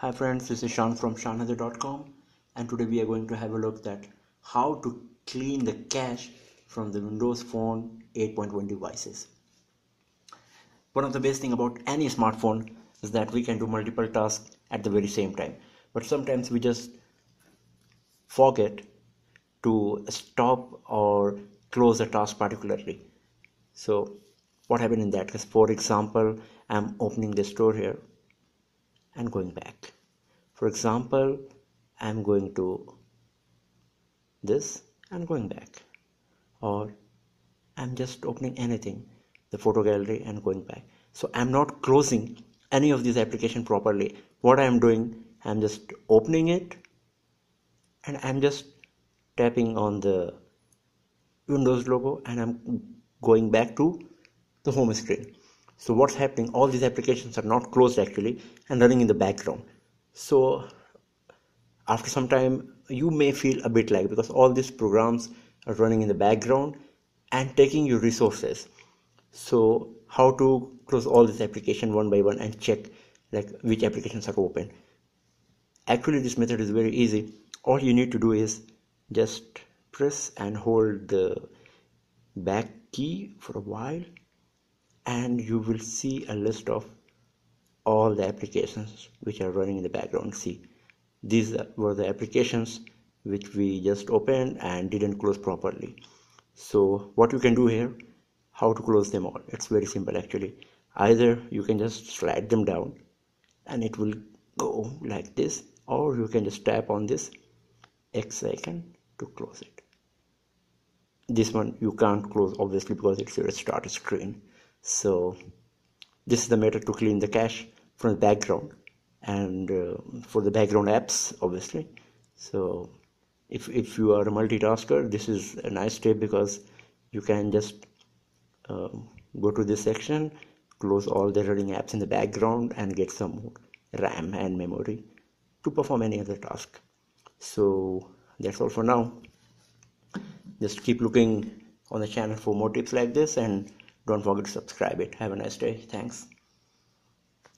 Hi friends, this is Shaan from ShaanHaider.com and today we are going to have a look at how to clean the cache from the Windows Phone 8.1 devices. One of the best thing about any smartphone is that we can do multiple tasks at the very same time. But sometimes we just forget to stop or close a task particularly. So what happened in that case? For example, I'm opening the store here and going back. For example I'm going to this and going back. Or I'm just opening anything the photo gallery and going back. So I'm not closing any of these application properly. What I'm doing I'm just opening it and I'm just tapping on the Windows logo and I'm going back to the home screen so what's happening? All these applications are not closed actually and running in the background. So after some time you may feel a bit like because all these programs are running in the background and taking your resources. So how to close all these application one by one and check like which applications are open. Actually this method is very easy. All you need to do is just press and hold the back key for a while and you will see a list of all the applications which are running in the background. See these were the applications which we just opened and didn't close properly. So what you can do here how to close them all? It's very simple actually. Either you can just slide them down and it will go like this or you can just tap on this X icon to close it. This one you can't close obviously because it's your start screen so this is the method to clean the cache from the background and uh, for the background apps obviously. So if, if you are a multitasker this is a nice tip because you can just uh, go to this section close all the running apps in the background and get some RAM and memory to perform any other task. So that's all for now. Just keep looking on the channel for more tips like this and don't forget to subscribe it. Have a nice day. Thanks